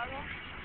Chicago.